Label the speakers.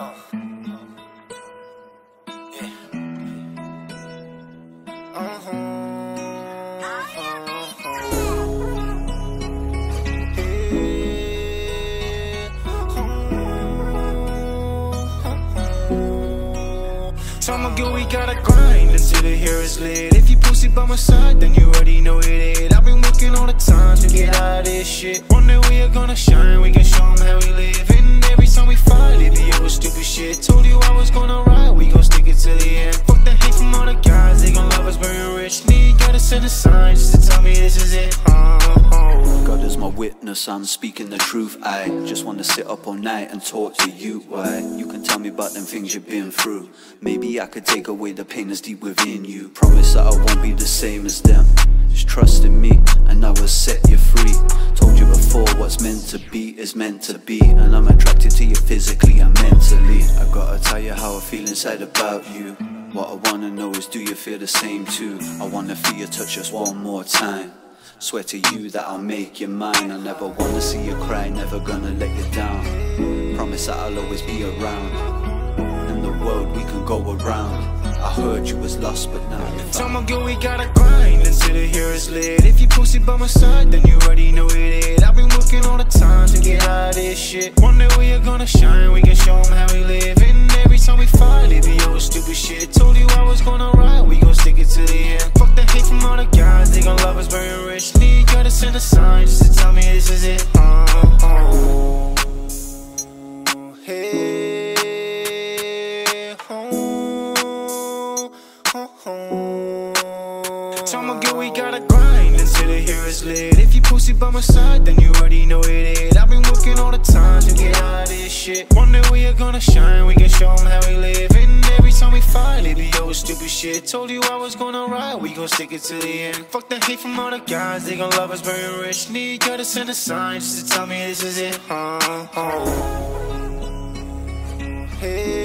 Speaker 1: Uh, yeah. Get we gotta grind until the hair is lit. If you pussy by my side, then you already know it. I've been working all the time to get out of this shit. One day we are gonna shine, we can show A sign just to tell me this is it. Oh,
Speaker 2: God is my witness, I'm speaking the truth. I just wanna sit up all night and talk to you. Why? You can tell me about them things you've been through. Maybe I could take away the pain that's deep within you. Promise that I won't be the same as them. Just trust in me, and I will set you free. Told you before, what's meant to be is meant to be. And I'm attracted to you physically and mentally. I gotta tell you how I feel inside about you. What I wanna know is, do you feel the same too? I wanna feel your touch just one more time. Swear to you that I'll make you mine. I never wanna see you cry, never gonna let you down. Promise that I'll always be around. In the world we can go around. I heard you was lost, but now you're
Speaker 1: So
Speaker 2: found.
Speaker 1: I'ma we gotta grind until the is lit. If you pussy by my side, then you already know it is. I've been working all the time to get out of this shit. One day we are gonna shine, we can show 'em how we live. Time we fight, it be over stupid shit. Told you I was gonna ride, we gon' stick it to the end. Fuck the hate from all the guys, they gon' love us very rich. Need gotta send a sign just to tell me this is it. Oh, oh. Hey, oh, oh, oh. So I'ma we gotta grind until the is lit. If you pussy by my side, then you already know it is. I've been working gonna shine, we can show 'em how we live. And every time we fight, it be over stupid shit. Told you I was gonna ride, we gon' stick it to the end. Fuck the hate from all the guys, they gon' love us very rich. Need gotta send a sign just to tell me this is it. Oh, oh. Hey.